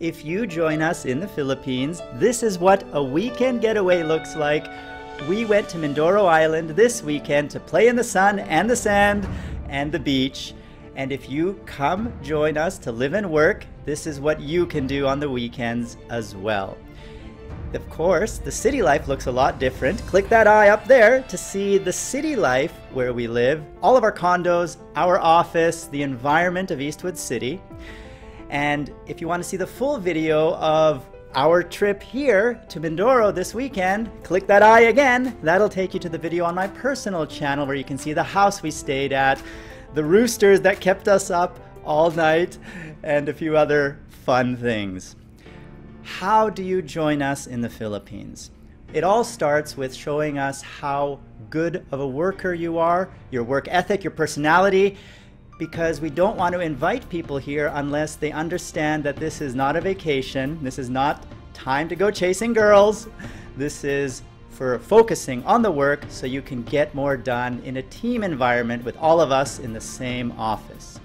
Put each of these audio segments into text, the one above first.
If you join us in the Philippines, this is what a weekend getaway looks like. We went to Mindoro Island this weekend to play in the sun and the sand and the beach. And if you come join us to live and work, this is what you can do on the weekends as well. Of course, the city life looks a lot different. Click that eye up there to see the city life where we live, all of our condos, our office, the environment of Eastwood City. And if you want to see the full video of our trip here to Mindoro this weekend, click that eye again. That'll take you to the video on my personal channel where you can see the house we stayed at, the roosters that kept us up all night, and a few other fun things. How do you join us in the Philippines? It all starts with showing us how good of a worker you are, your work ethic, your personality, because we don't want to invite people here unless they understand that this is not a vacation. This is not time to go chasing girls. This is for focusing on the work so you can get more done in a team environment with all of us in the same office.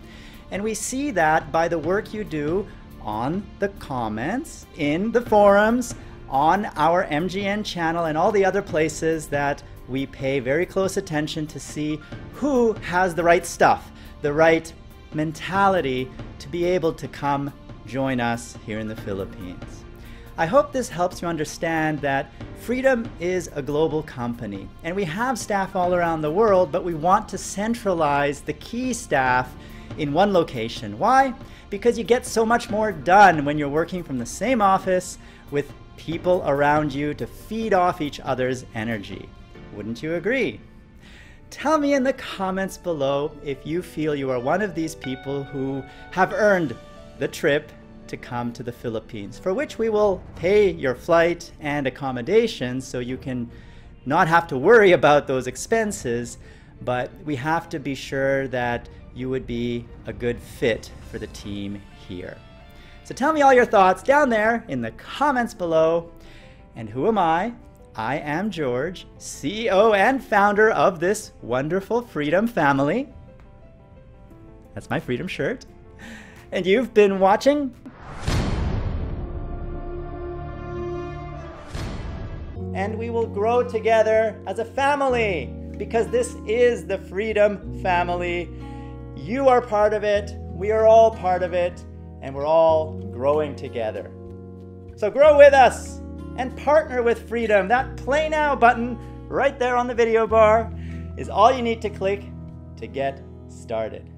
And we see that by the work you do on the comments, in the forums, on our MCN channel, and all the other places that we pay very close attention to see who has the right stuff the right mentality to be able to come join us here in the Philippines. I hope this helps you understand that Freedom is a global company and we have staff all around the world, but we want to centralize the key staff in one location. Why? Because you get so much more done when you're working from the same office with people around you to feed off each other's energy. Wouldn't you agree? Tell me in the comments below if you feel you are one of these people who have earned the trip to come to the Philippines, for which we will pay your flight and accommodations so you can not have to worry about those expenses, but we have to be sure that you would be a good fit for the team here. So tell me all your thoughts down there in the comments below. And who am I? I am George, CEO and founder of this wonderful Freedom family. That's my Freedom shirt. And you've been watching. And we will grow together as a family because this is the Freedom family. You are part of it, we are all part of it, and we're all growing together. So grow with us! And partner with Freedom. That Play Now button right there on the video bar is all you need to click to get started.